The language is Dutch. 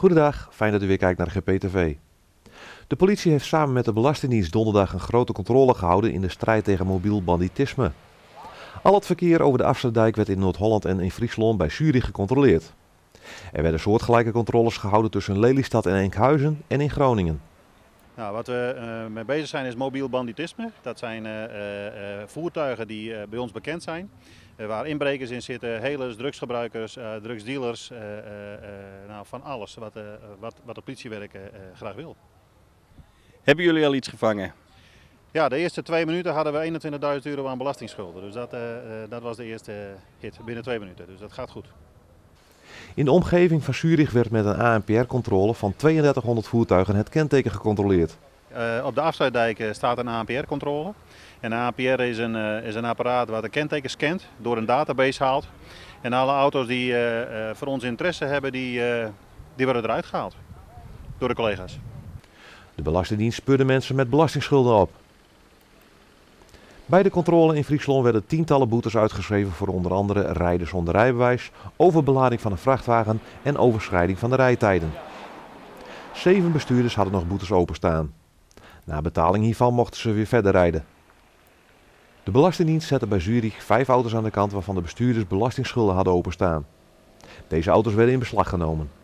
Goedendag, fijn dat u weer kijkt naar GPTV. De politie heeft samen met de Belastingdienst donderdag een grote controle gehouden in de strijd tegen mobiel banditisme. Al het verkeer over de Afsluitdijk werd in Noord-Holland en in Friesland bij Zurich gecontroleerd. Er werden soortgelijke controles gehouden tussen Lelystad en Enkhuizen en in Groningen. Nou, wat we uh, mee bezig zijn is mobiel banditisme. Dat zijn uh, uh, voertuigen die bij ons bekend zijn. waar inbrekers in zitten, helers, drugsgebruikers, drugsdealers. nou, van alles wat, wat, wat de politiewerk graag wil. Hebben jullie al iets gevangen? Ja, de eerste twee minuten hadden we 21.000 euro aan belastingsschulden. Dus dat, dat was de eerste hit binnen twee minuten. Dus dat gaat goed. In de omgeving van Zurich werd met een ANPR-controle van 3200 voertuigen het kenteken gecontroleerd. Uh, op de afsluitdijk staat een ANPR-controle. En ANPR is een, uh, is een apparaat wat de kentekens scant, door een database haalt. En alle auto's die voor ons interesse hebben, die, die worden eruit gehaald door de collega's. De Belastingdienst speurde mensen met belastingsschulden op. Bij de controle in Friesland werden tientallen boetes uitgeschreven voor onder andere rijden zonder rijbewijs, overbelading van een vrachtwagen en overschrijding van de rijtijden. Zeven bestuurders hadden nog boetes openstaan. Na betaling hiervan mochten ze weer verder rijden. De Belastingdienst zette bij Zurich vijf auto's aan de kant waarvan de bestuurders belastingsschulden hadden openstaan. Deze auto's werden in beslag genomen.